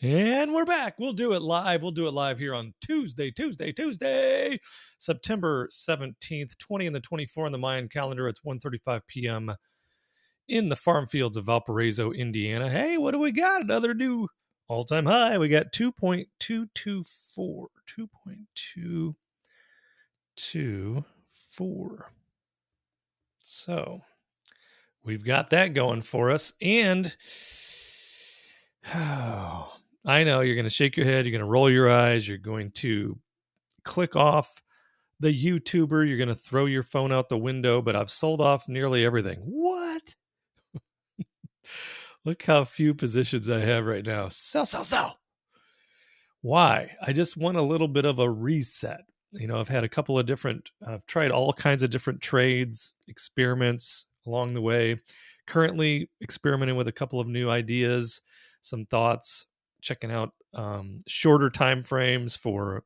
And we're back. We'll do it live. We'll do it live here on Tuesday, Tuesday, Tuesday, September 17th, 20 and the 24 on the Mayan calendar. It's 1.35 p.m. in the farm fields of Valparaiso, Indiana. Hey, what do we got? Another new all-time high. We got 2.224. 2.224. So we've got that going for us. And oh, I know you're going to shake your head, you're going to roll your eyes, you're going to click off the YouTuber, you're going to throw your phone out the window, but I've sold off nearly everything. What? Look how few positions I have right now. Sell, sell, sell. Why? I just want a little bit of a reset. You know, I've had a couple of different, I've tried all kinds of different trades, experiments along the way. Currently experimenting with a couple of new ideas, some thoughts, checking out um, shorter time frames for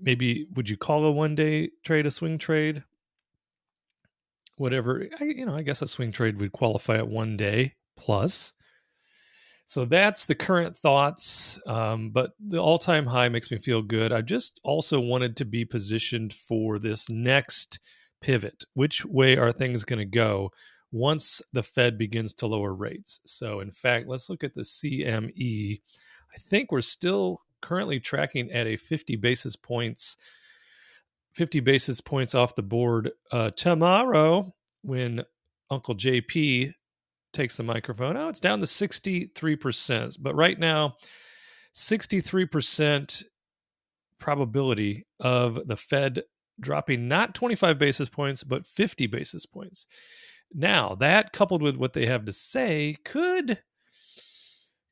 maybe would you call a one day trade a swing trade? Whatever I, you know i guess a swing trade would qualify at one day plus. So that's the current thoughts um, but the all-time high makes me feel good. I just also wanted to be positioned for this next pivot. Which way are things going to go once the Fed begins to lower rates. So, in fact, let's look at the CME. I think we're still currently tracking at a 50 basis points 50 basis points off the board uh, tomorrow when Uncle JP takes the microphone. Oh, it's down to 63%. But right now, 63% probability of the Fed dropping not 25 basis points, but 50 basis points. Now, that coupled with what they have to say could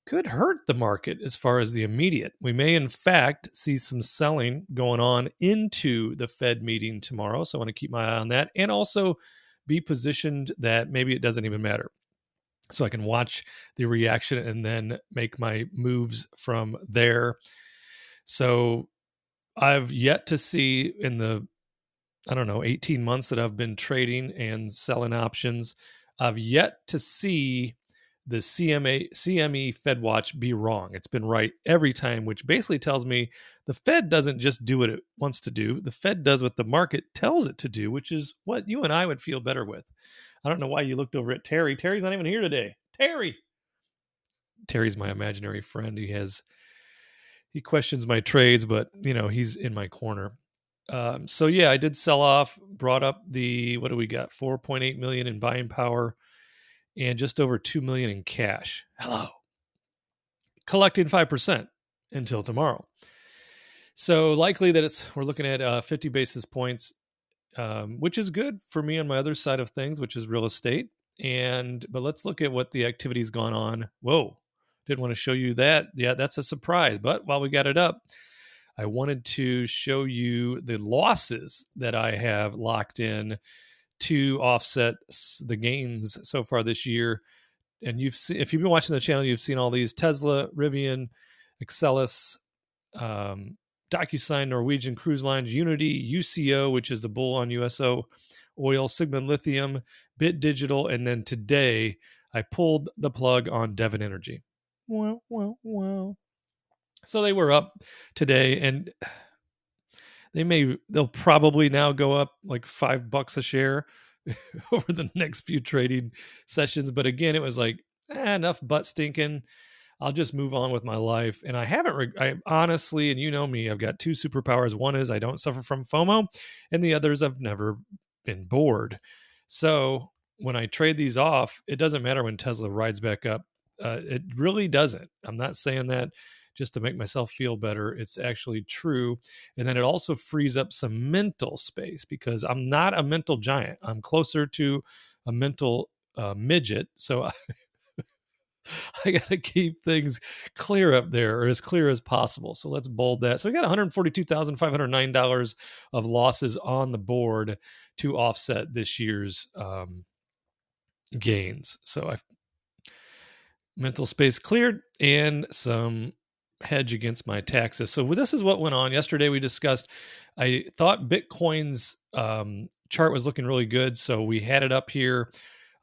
could hurt the market as far as the immediate. We may in fact see some selling going on into the Fed meeting tomorrow, so I want to keep my eye on that and also be positioned that maybe it doesn't even matter. So I can watch the reaction and then make my moves from there. So I've yet to see in the I don't know, 18 months that I've been trading and selling options, I've yet to see the CMA CME Fed Watch be wrong. It's been right every time, which basically tells me the Fed doesn't just do what it wants to do. The Fed does what the market tells it to do, which is what you and I would feel better with. I don't know why you looked over at Terry. Terry's not even here today. Terry. Terry's my imaginary friend. He has he questions my trades, but you know, he's in my corner. Um, so yeah, I did sell off, brought up the what do we got? 4.8 million in buying power and just over 2 million in cash. Hello. Collecting 5% until tomorrow. So likely that it's we're looking at uh, 50 basis points um, which is good for me on my other side of things, which is real estate. And but let's look at what the activity's gone on. Whoa, didn't want to show you that. Yeah, that's a surprise. But while we got it up, I wanted to show you the losses that I have locked in to offset the gains so far this year. And you've seen, if you've been watching the channel, you've seen all these Tesla, Rivian, Axcelis, um, DocuSign, Norwegian Cruise Lines, Unity, UCO, which is the bull on USO oil, Sigma Lithium, Bit Digital, and then today I pulled the plug on Devon Energy. Well, well, well. So they were up today and they may they'll probably now go up like 5 bucks a share over the next few trading sessions, but again it was like eh, enough butt stinking. I'll just move on with my life. And I haven't, re- I honestly, and you know me, I've got two superpowers. One is I don't suffer from FOMO, and the other is I've never been bored. So when I trade these off, it doesn't matter when Tesla rides back up. Uh, it really doesn't. I'm not saying that just to make myself feel better. It's actually true. And then it also frees up some mental space because I'm not a mental giant. I'm closer to a mental uh, midget. So I, I got to keep things clear up there or as clear as possible. So let's bold that. So we got $142,509 of losses on the board to offset this year's um, gains. So I mental space cleared and some hedge against my taxes. So this is what went on yesterday. We discussed. I thought Bitcoin's um, chart was looking really good, so we had it up here.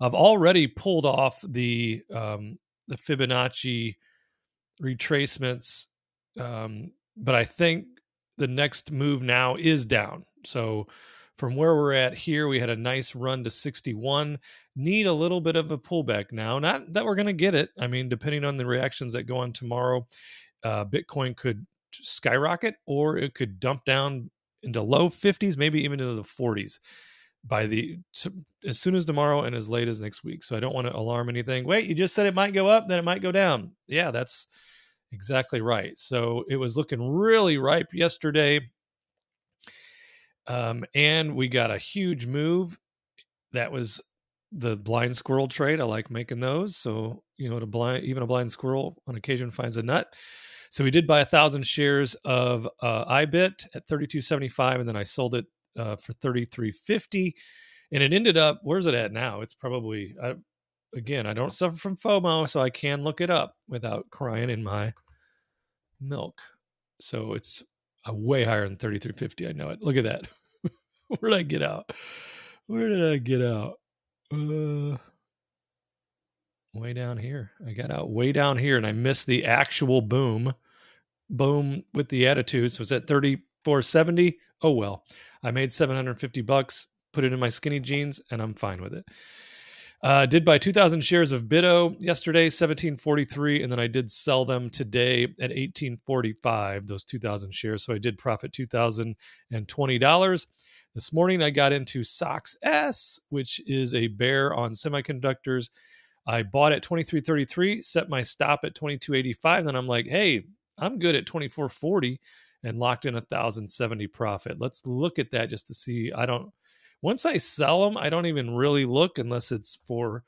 I've already pulled off the um, the Fibonacci retracements. Um, but I think the next move now is down. So from where we're at here, we had a nice run to 61. Need a little bit of a pullback now. Not that we're going to get it. I mean, depending on the reactions that go on tomorrow, uh, Bitcoin could skyrocket or it could dump down into low 50s, maybe even into the 40s by the as soon as tomorrow and as late as next week. So I don't want to alarm anything. Wait, you just said it might go up, then it might go down. Yeah, that's exactly right. So it was looking really ripe yesterday. Um, and we got a huge move. That was the blind squirrel trade. I like making those. So, you know, to blind even a blind squirrel on occasion finds a nut. So we did buy a thousand shares of uh, IBIT at 32.75, and then I sold it uh, for 33.50, and it ended up. Where's it at now? It's probably I, again. I don't suffer from FOMO, so I can look it up without crying in my milk. So it's a way higher than 33.50. I know it. Look at that. Where did I get out? Where did I get out? Uh, way down here. I got out way down here and I missed the actual boom. Boom with the attitudes was at 3470. Oh well. I made 750 bucks, put it in my skinny jeans and I'm fine with it. Uh, did buy 2,000 shares of BITO yesterday, 1743, and then I did sell them today at 1845, those 2,000 shares. So I did profit $2,020. This morning I got into SOX S, which is a bear on semiconductors. I bought at 2333, set my stop at 2285. Then I'm like, hey, I'm good at 2440 and locked in a 1070 profit. Let's look at that just to see. I don't, once I sell them, I don't even really look unless it's for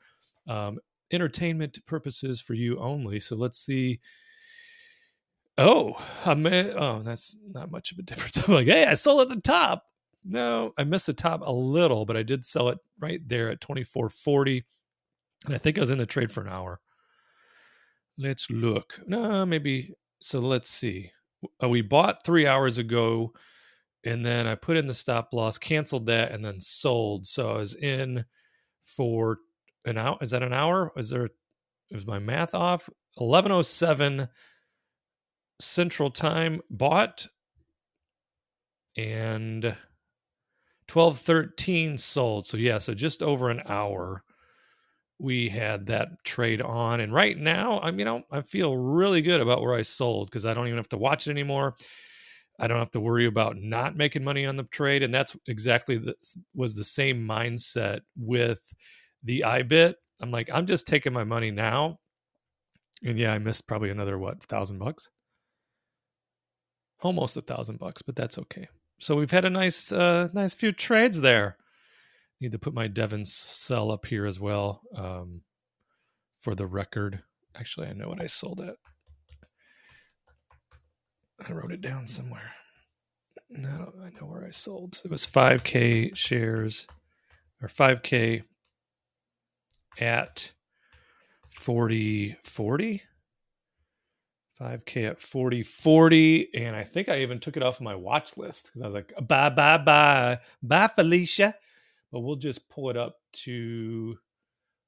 um, entertainment purposes for you only. So let's see. Oh, I'm, oh, that's not much of a difference. I'm like, hey, I sold at the top. No, I missed the top a little, but I did sell it right there at 2440. And I think I was in the trade for an hour. Let's look. No, maybe. So let's see. Uh, we bought three hours ago, and then I put in the stop loss, canceled that, and then sold. So I was in for an hour. Is that an hour? Is there? Is my math off? Eleven oh seven Central Time. Bought and twelve thirteen sold. So yeah, so just over an hour we had that trade on. And right now, I'm, you know, I feel really good about where I sold because I don't even have to watch it anymore. I don't have to worry about not making money on the trade. And that's exactly the, was the same mindset with the IBIT. I'm like, I'm just taking my money now. And yeah, I missed probably another what, thousand bucks? Almost a thousand bucks, but that's okay. So we've had a nice, uh, nice few trades there need to put my Devon sell up here as well um, for the record. Actually, I know what I sold at. I wrote it down somewhere. No, I know where I sold. It was 5K shares or 5K at 40 40. 5K at 40 40. And I think I even took it off my watch list because I was like, bye, bye, bye. Bye, Felicia but we'll just pull it up to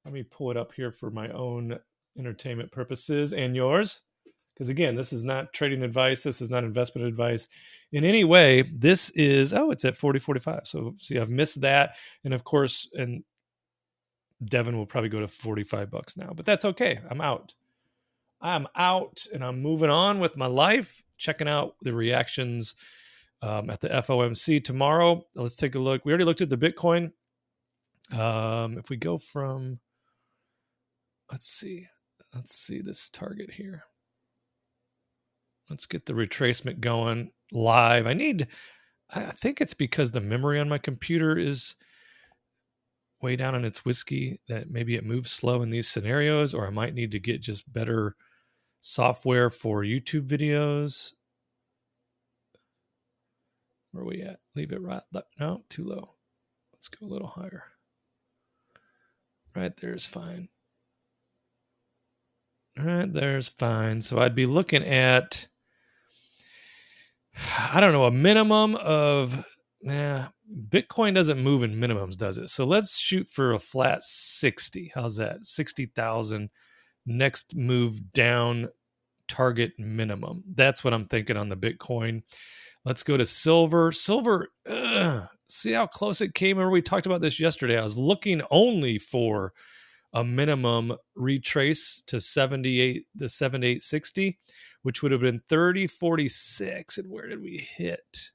let me pull it up here for my own entertainment purposes and yours. Because again this is not trading advice this is not investment advice. In any way this is oh it's at 40 45 so see i've missed that and of course and Devon will probably go to 45 bucks now but that's okay i'm out. I'm out and i'm moving on with my life checking out the reactions um, at the FOMC tomorrow. Let's take a look. We already looked at the Bitcoin. Um, if we go from, let's see, let's see this target here. Let's get the retracement going live. I need, I think it's because the memory on my computer is way down on its whiskey that maybe it moves slow in these scenarios, or I might need to get just better software for YouTube videos. Where are we at? Leave it right. No, too low. Let's go a little higher. Right there is fine. Right there's fine. So I'd be looking at, I don't know, a minimum of, nah, Bitcoin doesn't move in minimums, does it? So let's shoot for a flat 60. How's that? 60,000. Next move down target minimum. That's what I'm thinking on the Bitcoin. Let's go to silver. Silver, ugh, see how close it came? Remember, we talked about this yesterday. I was looking only for a minimum retrace to 78, the 7860, which would have been 3046. And where did we hit?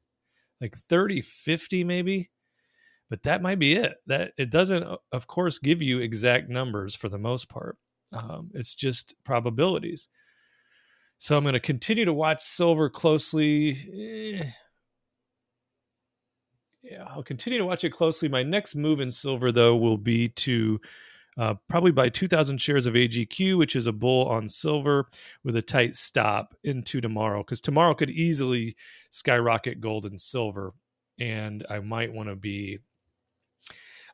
Like 3050, maybe? But that might be it. That it doesn't, of course, give you exact numbers for the most part. Um, it's just probabilities. So I'm going to continue to watch silver closely. Eh. Yeah, I'll continue to watch it closely. My next move in silver, though, will be to uh, probably buy 2,000 shares of AGQ, which is a bull on silver with a tight stop into tomorrow, because tomorrow could easily skyrocket gold and silver. And I might want to be.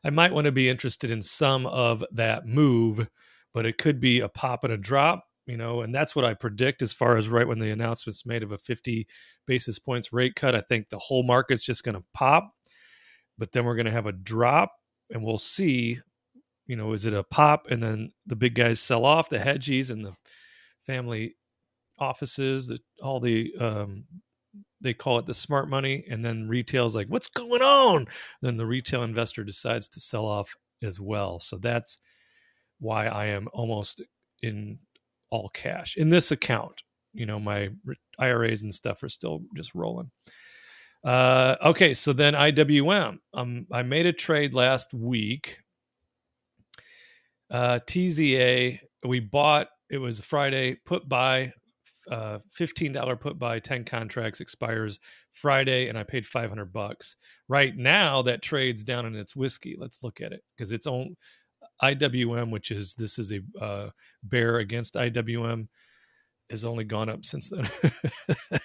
I might want to be interested in some of that move, but it could be a pop and a drop you know, and that's what I predict as far as right when the announcement's made of a 50 basis points rate cut. I think the whole market's just going to pop, but then we're going to have a drop and we'll see, you know, is it a pop and then the big guys sell off the hedgies and the family offices, that all the, um, they call it the smart money and then retail's like what's going on then the retail investor decides to sell off as well so that's why i am almost in all cash in this account. You know, my IRAs and stuff are still just rolling. Uh, okay, so then IWM. Um, I made a trade last week. Uh, TZA, we bought. It was Friday. Put by, uh, fifteen dollar put by, ten contracts expires Friday, and I paid five hundred bucks. Right now, that trades down in its whiskey. Let's look at it because it's on IWM, which is this is a uh, bear against IWM, has only gone up since then.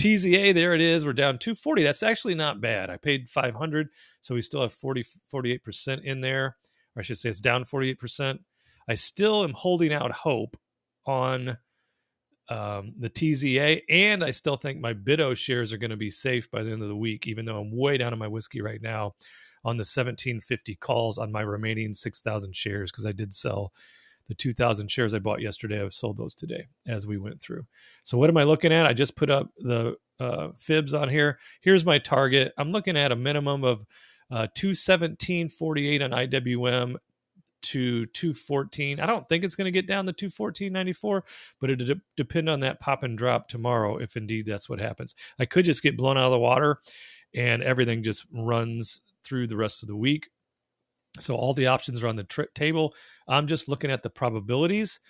TZA, there it is. We're down 240. That's actually not bad. I paid 500, so we still have 40, 48% in there. Or I should say it's down 48%. I still am holding out hope on um, the TZA, and I still think my BITO shares are going to be safe by the end of the week, even though I'm way down on my whiskey right now on the 1750 calls on my remaining 6,000 shares because I did sell the 2,000 shares I bought yesterday. I've sold those today as we went through. So, what am I looking at? I just put up the uh, fibs on here. Here's my target. I'm looking at a minimum of uh, 217.48 on IWM to 214. I don't think it's going to get down to 214.94, but it de- depend on that pop and drop tomorrow if indeed that's what happens. I could just get blown out of the water and everything just runs through the rest of the week. So all the options are on the tri- table. I'm just looking at the probabilities.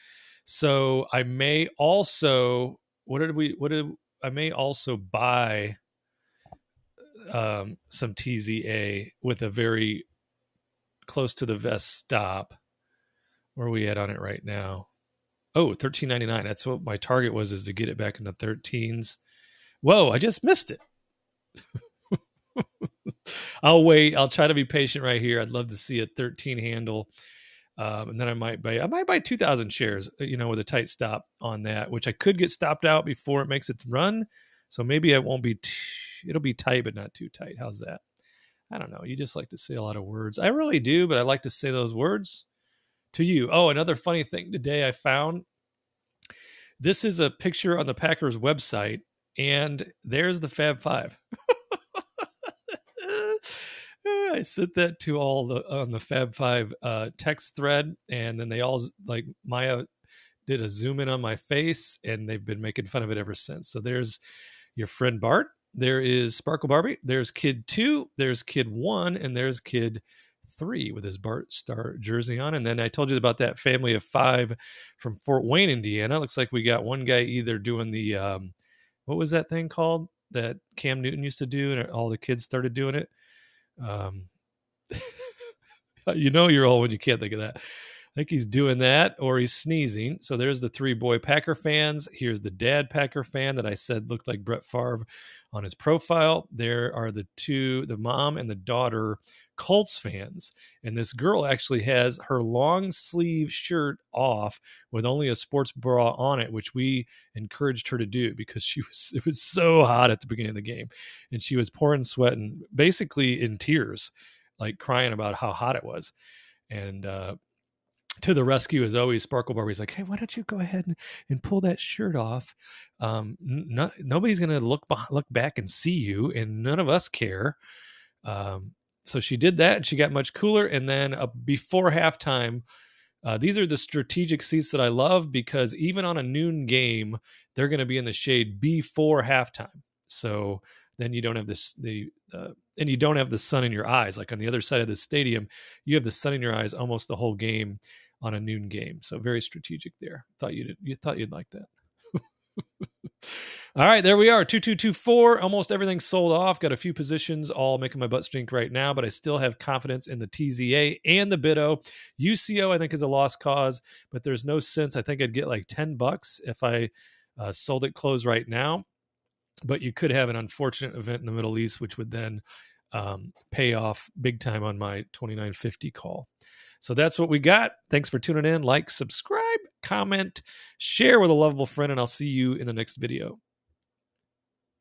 So I may also what did we what did I may also buy um, some TZA with a very close to the vest stop. Where are we at on it right now? Oh, 13.99. That's what my target was is to get it back in the 13s. Whoa, I just missed it. I'll wait. I'll try to be patient right here. I'd love to see a 13 handle. Um, and then I might buy I might buy 2000 shares, uh, you know, with a tight stop on that, which I could get stopped out before it makes its run. So maybe it won't be t- it'll be tight but not too tight. How's that? I don't know. You just like to say a lot of words. I really do, but I like to say those words to you. Oh, another funny thing today I found. This is a picture on the Packers website and there's the Fab 5. I sent that to all the on the Fab Five uh, text thread, and then they all like Maya did a zoom in on my face, and they've been making fun of it ever since. So there's your friend Bart. There is Sparkle Barbie. There's Kid Two. There's Kid One, and there's Kid Three with his Bart Starr jersey on. And then I told you about that family of five from Fort Wayne, Indiana. Looks like we got one guy either doing the um, what was that thing called that Cam Newton used to do, and all the kids started doing it um, you know you're old when you can't think of that. I think he's doing that or he's sneezing. So there's the three boy Packer fans. Here's the dad Packer fan that I said looked like Brett Favre on his profile. There are the two, the mom and the daughter Colts fans. And this girl actually has her long sleeve shirt off with only a sports bra on it, which we encouraged her to do because she was it was so hot at the beginning of the game. And she was pouring sweat and basically in tears, like crying about how hot it was. And uh to the rescue is always Sparkle Barbie. He's like, "Hey, why don't you go ahead and, and pull that shirt off? Um, no, nobody's gonna look look back and see you, and none of us care." Um, so she did that, and she got much cooler. And then uh, before halftime, uh, these are the strategic seats that I love because even on a noon game, they're going to be in the shade before halftime. So then you don't have this the uh, and you don't have the sun in your eyes. Like on the other side of the stadium, you have the sun in your eyes almost the whole game on a noon game. So very strategic there. Thought you'd you thought you'd like that. all right, there we are. Two two two four. Almost everything sold off. Got a few positions all making my butt stink right now, but I still have confidence in the TZA and the BITO. UCO I think is a lost cause, but there's no sense. I think I'd get like ten bucks if I uh, sold it close right now. But you could have an unfortunate event in the Middle East, which would then um, pay off big time on my 2950 call. So that's what we got. Thanks for tuning in. Like, subscribe, comment, share with a lovable friend, and I'll see you in the next video.